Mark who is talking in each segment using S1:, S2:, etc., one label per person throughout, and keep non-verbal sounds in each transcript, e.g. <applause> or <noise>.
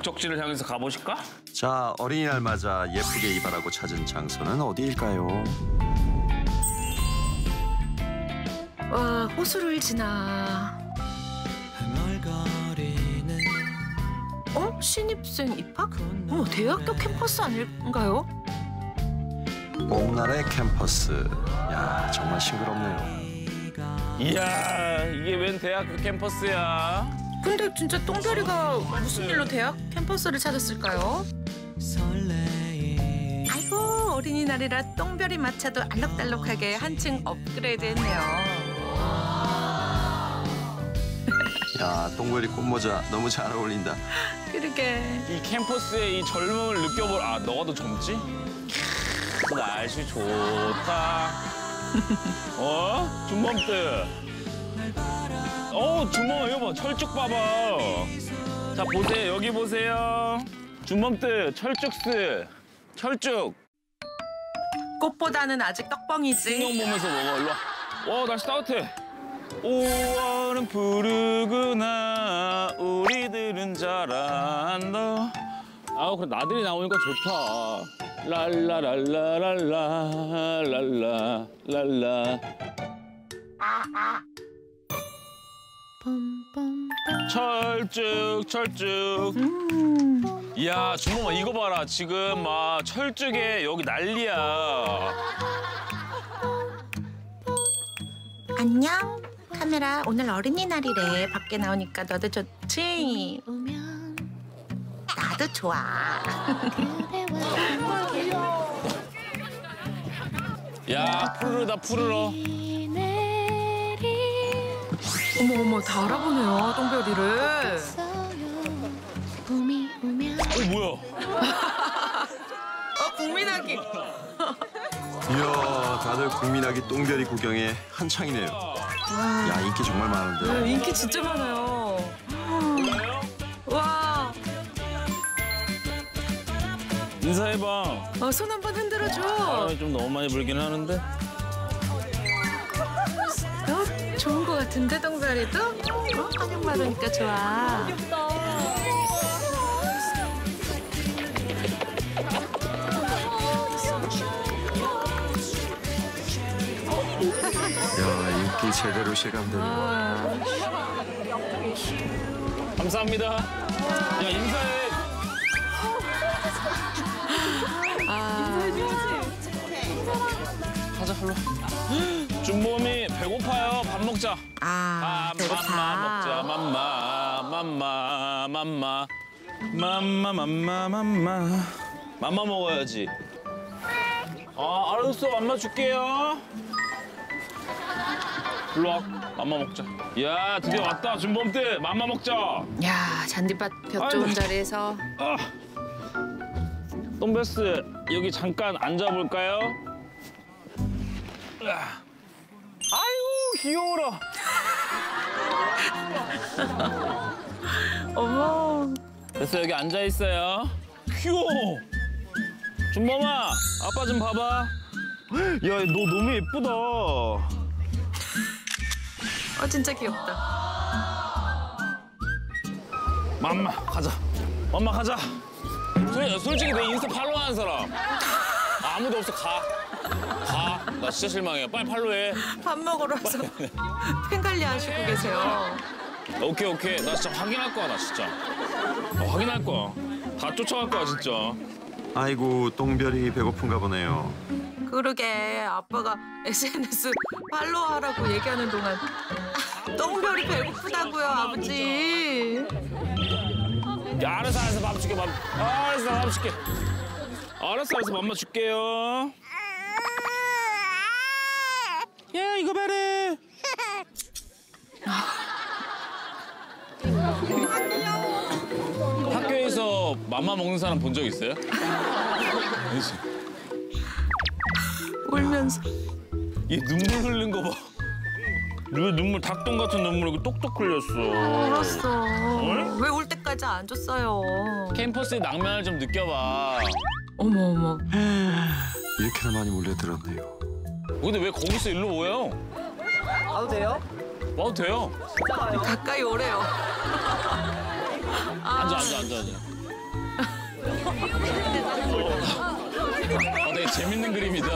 S1: 목적지를 향해서 가보실까?
S2: 자, 어린이날 맞아 예쁘게 이발하고 찾은 장소는 어디일까요?
S3: 와 호수를 지나. 어 신입생 입학? 어 대학교 캠퍼스 아닐까요?
S2: 봄날의 캠퍼스. 야, 정말 싱그럽네요.
S1: 이야 이게 웬 대학교 캠퍼스야?
S3: 근데 진짜 똥별이가 무슨 일로 대학 캠퍼스를 찾았을까요? 아이고 어린이날이라 똥별이 마차도 알록달록하게 한층 업그레이드했네요.
S2: 야, 똥별이 꽃모자 너무 잘 어울린다.
S3: 그러게.
S1: 이 캠퍼스의 이 젊음을 느껴볼 아 너가 더 젊지? 캬, 날씨 좋다. <laughs> 어? 준범뜨. 어 준범아 이거 봐 철쭉 봐봐. 자 보세요 여기 보세요. 준범뜨 철쭉스 철쭉.
S3: 꽃보다는 아직 떡뻥이지.
S1: 풍경 보면서 먹어 일로 와. 와 날씨 따뜻해. 5월은 푸르구나 우리들은 잘한다. 아우 그 나들이 나오니까 좋다. 랄라랄라랄라 랄라 랄라. 철쭉 철쭉. 이야 준범아 이거 봐라 지금 막 철쭉에 여기 난리야.
S3: 안녕. 카메라 오늘 어린이날이래. 밖에 나오니까 너도 좋지? 나도 좋아.
S1: 야 푸르다 푸르러.
S3: 어머 어머 다 알아보네요 똥별이를.
S1: 어 뭐야? <laughs>
S3: 어 국민학기.
S2: 이야, 다들 국민학기 똥별이 구경에 한창이네요. 야, 인기 정말 많은데.
S3: 네, 인기 진짜 많아요. 와,
S1: 인사해봐.
S3: 어, 손 한 번 흔들어줘.
S1: 아, 좀 너무 많이 불긴 하는데.
S3: 어, 좋은 거 같은데 똥별이도? 어, 환영받으니까 좋아.
S2: 야, 인기 제대로 실감되네요.
S3: 아,
S1: 감사합니다. 야 인사해. 가자 일로. 와. 준범이 배고파요. 밥 먹자.
S3: 아,
S1: 맘마 먹자.
S3: 배고파.
S1: 맘마 맘마 맘마 맘마 맘마 맘마 맘마 먹어야지. 아 알았어. 맘마 줄게요. 일로 와. 맘마 먹자. 야 드디어 왔다. 준범 때 맘마 먹자.
S3: 야, 잔디밭 벽 좋은
S1: 아이고.
S3: 자리에서
S1: 아. 똥베스 여기 잠깐 앉아볼까요? 으아. 귀여워라. <laughs>
S3: 어머,
S1: 됐어 여기 앉아 있어요. 귀여워. 준범아 아빠 좀 봐봐. 야 너 너무 예쁘다.
S3: 어 진짜 귀엽다.
S1: 맘마 가자. 맘마 가자. 솔- 솔직히 내 인스타 팔로우하는 사람 아무도 없어 가. 가. 나 진짜 실망해. 빨리 팔로우해.
S3: 밥 먹으러 와서 <laughs> 팬 관리하시고 계세요.
S1: 오케이 오케이 나 진짜 확인할 거야 나 진짜 어, 확인할 거야 다 쫓아갈 거야 진짜
S2: 아이고, 똥별이 배고픈가 보네요.
S3: 그러게 아빠가 SNS 팔로우 하라고 얘기하는 동안 아, <laughs> 똥별이 배고프다고요 아버지.
S1: 야 알았어 알았어 밥 줄게 밥 아, 알았어 밥 줄게 알았어 알았어 맘마 줄게요 야 이거 봐라 <laughs> 학교에서 맘마 먹는 사람 본 적 있어요?
S3: 울면서
S1: 얘 눈물 흘린 거 봐. 왜 눈물 닭똥 같은 눈물 이렇게 똑똑 흘렸어.
S3: 울었어. 왜 울 때까지 안 줬어요?
S1: 캠퍼스의 낭만을 좀 느껴봐.
S3: 어머 어머.
S2: 이렇게나 많이 몰려들었네요.
S1: 근데 왜 거기서 일로 오요?
S4: 가도 돼요?
S1: 와도 돼요.
S3: 가까이 오래요. <laughs>
S1: 앉아 앉아 앉아 앉아. 어, 되게 재밌는 그림이다.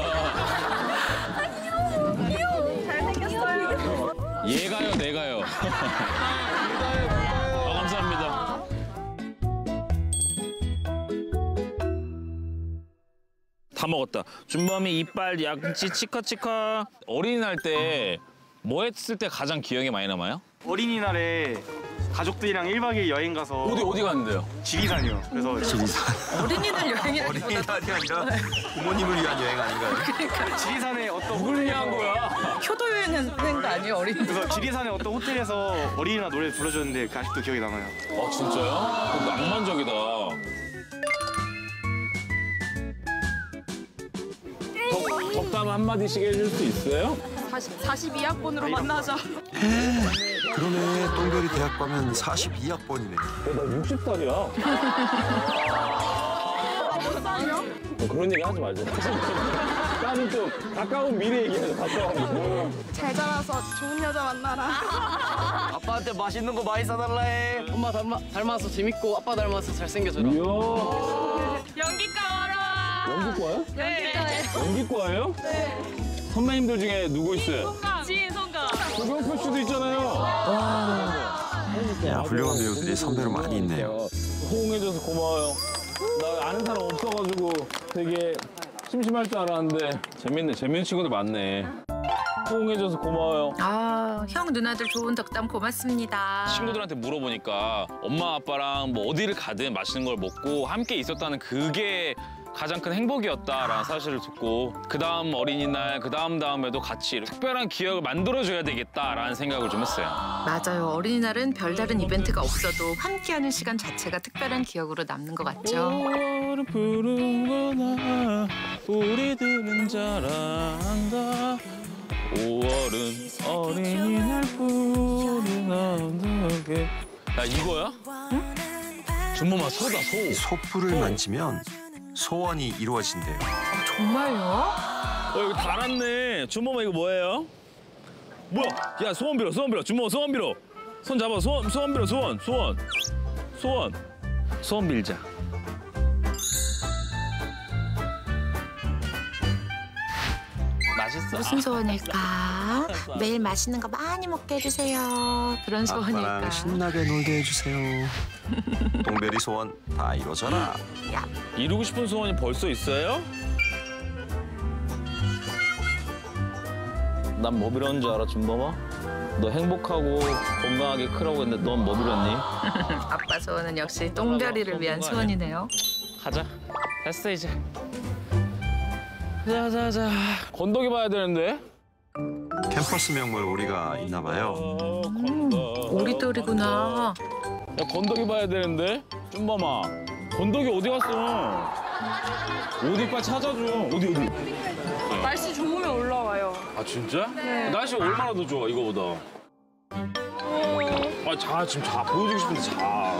S1: 얘가요, 내가요. <laughs> 다 먹었다. 준범이 이빨 약지 치카치카. 어린이날 때 뭐 했을 때 가장 기억에 많이 남아요?
S5: 어린이날에 가족들이랑 1박 2일 여행 가서
S1: 어디 어디 갔는데요?
S5: 지리산이요. 그래서
S2: 지리산.
S3: 어린이날 여행이라
S2: 어린이날이 아니라 부모님을 위한 여행 아닌가요?
S5: 지리산에 어떤
S1: 누굴 위한 거야?
S3: 효도 여행은 거 아니에요 어린이?
S5: 그래서 지리산에 어떤 호텔에서 어린이날 노래 를 불러줬는데 그 아직도 기억이 남아요.
S1: 아 진짜요? 그거 낭만적이다. 덕, 덕담 한마디씩 해줄 수 있어요?
S6: 42학번으로 만나자.
S2: 그러네. 똥별이 대학 가면 42학번이네.
S1: 나 60살이야. 그런 얘기 하지 말자. 나는 좀 가까운 미래 얘기하자, 가까운.
S6: 잘 자라서 좋은 여자 만나라.
S4: 아빠한테 맛있는 거 많이 사달라 해. 엄마 닮아, 닮아서 재밌고 아빠 닮아서
S6: 잘생겨져라.
S1: 연기과요?
S6: 네.
S1: 연기과예요? 네. 선배님들 중에 누구 있어요?
S6: 지인 성가.
S1: 조경표 씨도 있잖아요.
S2: 야, 훌륭한 배우들이 선배로 많이 있네요.
S1: 호응해줘서 고마워요. 나 아는 사람 없어가지고 되게 심심할 줄 알았는데 재밌네. 재밌는 친구들 많네. 호응해줘서 고마워요.
S3: 아, 형 누나들 좋은 덕담 고맙습니다.
S1: 친구들한테 물어보니까 엄마 아빠랑 뭐 어디를 가든 맛있는 걸 먹고 함께 있었다는 그게 가장 큰 행복이었다라는 사실을 듣고 그 다음 어린이날 그 다음 다음에도 같이 특별한 기억을 만들어줘야 되겠다라는 생각을 좀 했어요.
S3: 맞아요. 어린이날은 별다른 이벤트가 없어도 함께하는 시간 자체가 특별한 기억으로 남는 것 같죠.
S1: 5월은 푸르구나 우리들은 잘한다 5월은 어린이날 푸르나게 야 이거야? 응? 준범아 소다
S2: 소이 소뿔을 만지면 소원이 이루어진대요.
S3: 정말요?
S1: 어, 여기 달았네. 준범아 이거 뭐예요? 뭐야? 야 소원 빌어, 소원 빌어. 준범아 소원 빌어. 손 잡아, 소원, 소원 빌어, 소원, 소원, 소원, 소원 빌자. 맛있어.
S3: 무슨 소원일까? <laughs> 매일 맛있는 거 많이 먹게 해주세요. 그런 소원일까?
S2: 아빠랑 신나게 놀게 해주세요. 똥별이 소원 다 이루어져라.
S1: 이루고 싶은 소원이 벌써 있어요? 난 뭐 빌었는 줄 알아, 준범아? 너 행복하고 건강하게 크라고 했는데 넌 뭐 빌었니? <laughs>
S3: 아빠 소원은 역시 똥별이를 위한 소원이네요.
S1: 가자. 됐어 이제. 자자자. 건더기 봐야 되는데.
S2: 캠퍼스 명물 오리가 있나 봐요.
S1: 어, 건더.
S3: 오리돌이구나.
S1: 야 건더기 봐야 되는데. 준범아. 건더기 어디 갔어? 어디 빨리 찾아줘. 어디 어디?
S6: 날씨 좋으면 올라와요.
S1: 아 진짜? 날씨 얼마나 더 좋아 이거보다. 아 자 지금 자 보여주고 싶은데 자.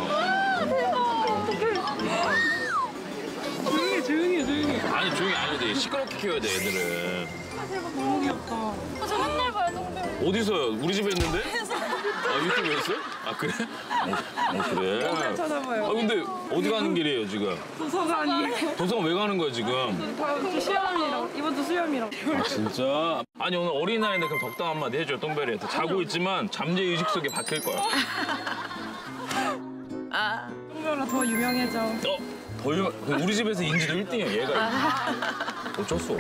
S1: 조용히 조용히 조용히. 아니 조용히 안 해도 돼. 시끄럽게 키워야 돼 애들은.
S6: 아, 저 맨날 봐요, 동백.
S1: 어디서요? 우리 집에 있는데? <laughs> 아 유튜브에 있어요? 아 그래? 어, 어, 그래.
S6: 찾아봐요.
S1: 아 근데 어디 가는 길이에요 지금?
S6: 도서관이.
S1: 도서관 왜 가는 거야 지금?
S6: 다음 주 수염이랑, 이번 주 수염이랑.
S1: 아 진짜? 아니 오늘 어린이날인데 그럼 덕담 한마디 해줘 똥별이한테 자고 있지만 잠재 의식 속에 박힐 거야.
S3: 아,
S6: 동별아 더 유명해져.
S1: 어? 더 유명, 우리 집에서 인지도 1등이야 얘가 어쩔 수 없어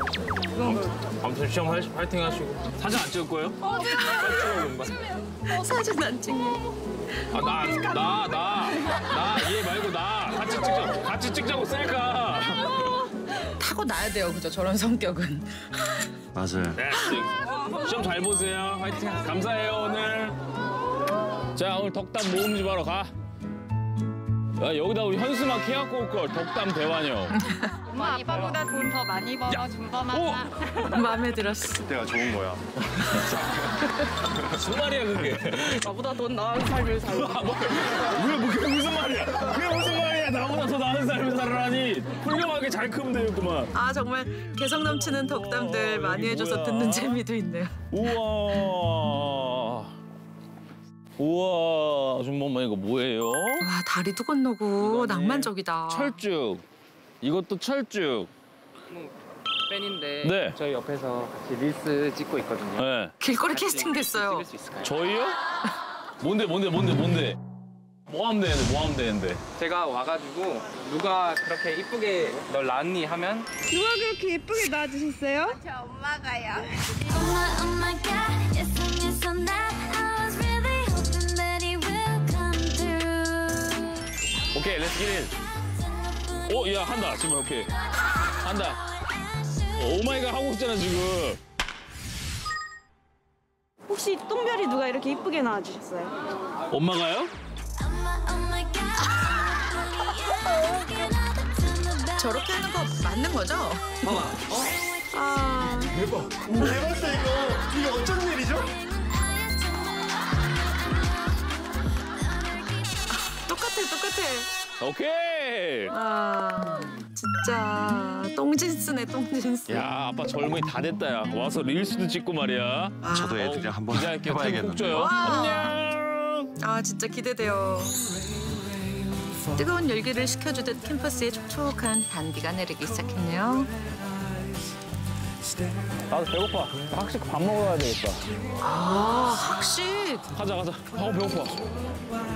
S1: 아무튼, 아무튼 시험 할- 파이팅 하시고 사진 안 찍을 거예요? 빨리 찍어 금방
S3: 사진 안 찍네.
S1: 아 나 나 나 나 얘 말고 나 같이 찍자. 같이 찍자고 셀까
S3: 타고 나야 돼요, 그죠? 저런 성격은.
S2: 맞아요.
S1: 네 시험 잘 보세요. 파이팅. 감사해요 오늘. 자 오늘 덕담 모음집 하러 가 야, 여기다 우리 현수막 해갖고 올걸 덕담 대환영
S6: 엄마, 아빠보다 돈 더 많이 벌어, 준범아.
S1: 오! <laughs>
S3: 마음에 들었어.
S5: 그때가 좋은 거야. <laughs>
S1: 무슨 말이야 그게
S6: 나보다 돈 나은 삶을 살고.
S1: 아, 뭐, 왜, 뭐, 그게 무슨 말이야? 그게 무슨 말이야? 나보다 더 나은 삶을 살아라니. 훌륭하게 잘 크면 되겠구만.
S3: 아, 정말 개성 넘치는 덕담들 많이 해줘서
S1: 뭐야.
S3: 듣는 재미도 있네요.
S1: 우와. 우와. 준범아, 이거 뭐예요?
S3: 와, 다리도 건너고. 낭만적이다.
S1: 철쭉. 이것도 철쭉.
S4: 팬인데
S1: 네.
S4: 저희 옆에서 같이 릴스 찍고 있거든요.
S1: 네.
S3: 길거리 캐스팅 됐어요.
S4: 찍을 수 있을까요?
S1: 저희요? 뭔데 뭔데 뭔데 뭔데? 뭐 하면 되는데 뭐 하면 되는데?
S4: 제가 와가지고 누가 그렇게 이쁘게 널 낳았니 하면
S6: 누가 그렇게 예쁘게 낳아주셨어요?
S7: Oh my, oh my God, yes OK let's get it.
S1: 오, 야 한다 지금 오케이. 한다. Oh my God 하고 있잖아 지금.
S6: 혹시 똥별이 누가 이렇게 예쁘게 낳아주셨어요?
S1: 엄마가요?
S3: 저렇게 하는 거 맞는 거죠?
S6: 아,
S2: 대박 대박이다 이거. 이거 어쩐 일이죠?
S3: 똑같아, 똑같아.
S1: 오케이.
S3: 아, 진짜 똥진스네, 똥진스.
S1: 야 아빠 젊은이 다 됐다 야. 와서 릴스도 찍고 말이야.
S2: 저도 애들이랑 한번
S1: 기자할게요. 꼭
S2: 해봐야겠는데.
S1: 안녕.
S3: 아, 진짜 기대돼요. 뜨거운 열기를 식혀주듯 캠퍼스에 촉촉한 단비가 내리기 시작했네요.
S1: 나도 배고파. 학식 밥 가야 되겠다.
S3: 아, 학식.
S1: 가자 가자. 아 배고파.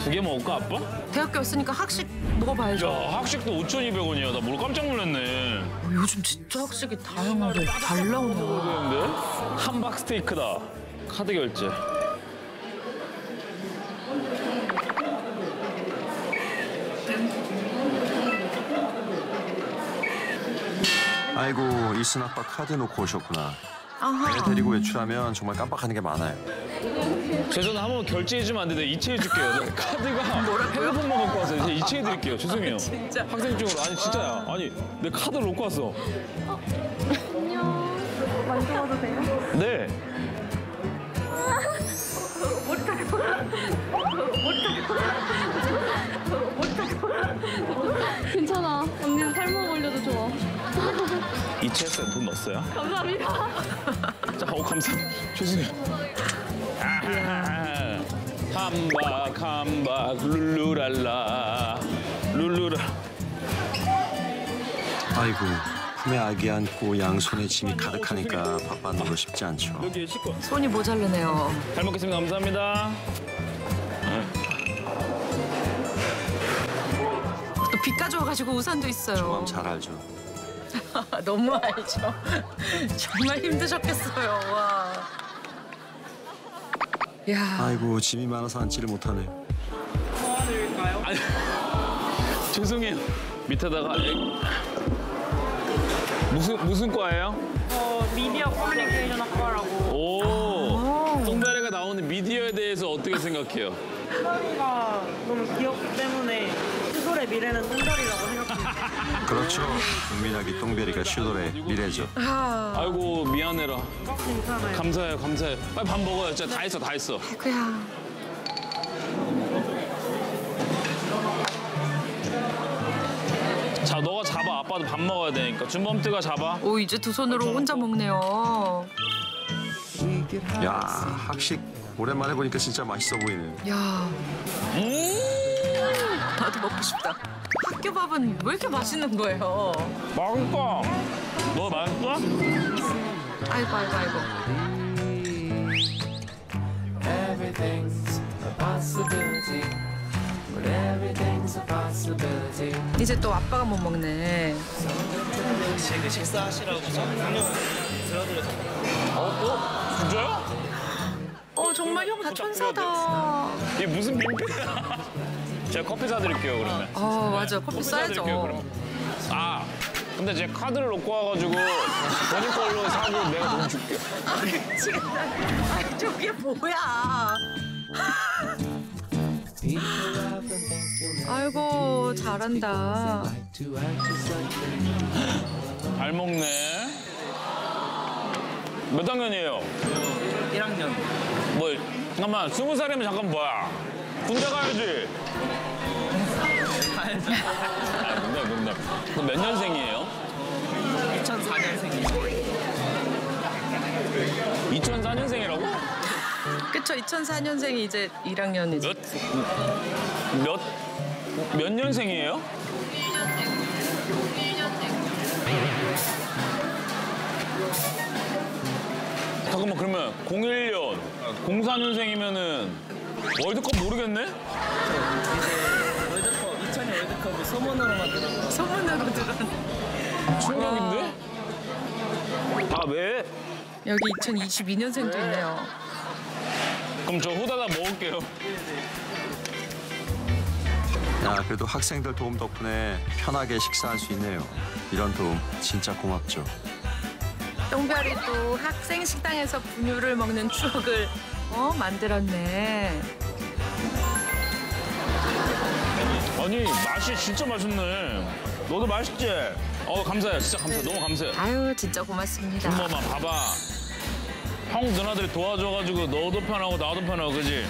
S1: 두 개 먹을까 아빠?
S3: 대학교 왔으니까 학식 먹어봐야죠.
S1: 야 학식도 5,200원이야. 나뭘 깜짝 놀랐네.
S3: 어, 요즘 진짜 학식이 다양하게 잘 나오네.
S1: 되는데? 함박 스테이크다. 카드 결제.
S2: 아이고 이순 아빠 카드 놓고 오셨구나. 애
S3: 아하.
S2: 데리고 외출하면 정말 깜빡하는 게 많아요.
S1: 죄송한데 한 번 결제해주면 안 돼. 내가 이체해줄게요. 내 카드가 핸드폰만 갖고 왔어요. 이제 이체해드릴게요. 죄송해요.
S3: 진짜.
S1: 학생 쪽으로. 아니 진짜야. 아니 내 카드를 놓고 왔어.
S6: 만져봐도 돼요?
S1: 네. 넣었어요?
S6: 감사합니다.
S1: 자, 어, 감사. 죄송해요. 아하하. 함박, 함박, 룰루랄라. 룰루라.
S2: 아이고 품에 아기 안고 양손에 짐이 가득하니까 바빠는 거 쉽지 않죠.
S1: 여기 씻고.
S3: 손이 모자르네요.
S1: 잘 먹겠습니다. 감사합니다.
S3: 또 비 가져와가지고 우산도 있어요.
S2: 마음 잘 알죠. <laughs>
S3: 너무 알죠. <laughs> 정말 힘드셨겠어요. 와. 야,
S2: 아이고 짐이 많아서 앉지를 못하네.
S1: 죄송해요. 밑에다가 에- 무슨 무슨 과예요?
S8: 어, 미디어 커뮤니케이션 학과라고
S1: 오. 송다리가 나오는 미디어에 대해서 어떻게 생각해요?
S8: 가 너무 귀엽기 때문에 슈돌의 미래는 똥다리라고 생각합니다.
S2: 그렇죠. 국민아기 똥별이가 슈돌의 미래죠.
S3: 아,
S1: 아이고 미안해라.
S8: 괜찮아요.
S1: 감사해요, 감사해요. 빨리 밥 먹어요. 진짜 다 했어, 다 했어.
S3: 그야.
S1: 자, 너가 잡아. 아빠도 밥 먹어야 되니까. 준범뜨가 잡아.
S3: 오 이제 두 손으로 혼자 먹네요.
S2: 야 학식 오랜만에 보니까 진짜 맛있어 보이네.
S3: 야,
S1: 음,
S3: 나도 먹고 싶다. 학교 밥은 왜 이렇게 맛있는 거예요?
S1: 맛있다. 너 맛있어?
S3: 아이고 아이고 아이고. 이제 또 아빠가 못 먹네.
S1: 진짜요?
S3: 어 정말 형 다 천사다.
S1: 이게 무슨 민폐야? <laughs> 제가 커피 사드릴게요, 그러면.
S3: 어 맞아 커피
S1: 사드릴게요. 그러면. 아, 근데 제 카드를 놓고 와가지고 본인 걸로 사고 내가 돈 줄게.
S3: 아 저게 뭐야? 아이고 잘한다.
S1: 잘 먹네. 몇 학년이에요?
S4: 1학년
S1: 뭐, 잠깐만, 스무 살이면 잠깐 뭐야? 군대 가야지. 알죠. 아, 농담, 농담. 그몇 년생이에요?
S4: 2004년생이에요.
S1: 2004년생이라고?
S3: 그쵸, 2004년생이 이제 1학년이죠.
S1: 몇, 몇, 몇 년생이에요? 01년생. 잠깐만, 그러면 01년, 04년생이면은 월드컵 모르겠네?
S4: 월드컵 2002 월드컵을 소문으로만 들은
S3: 소문으로 들은.
S1: 충격인데? 아 왜?
S3: 여기 2022년생도 있네요.
S1: 그럼 저 후다닥 먹을게요.
S2: 야 그래도 학생들 도움 덕분에 편하게 식사할 수 있네요. 이런 도움 진짜 고맙죠.
S3: 똥별이도 학생 식당에서 분유를 먹는 추억을 어 만들었네.
S1: 아니 맛이 진짜 맛있네. 너도 맛있지? 어 감사해요. 진짜 감사해. 너무 감사해.
S3: 아유 진짜 고맙습니다.
S1: 엄마만 봐봐. 형 누나들이 도와줘가지고 너도 편하고 나도 편하고 그지?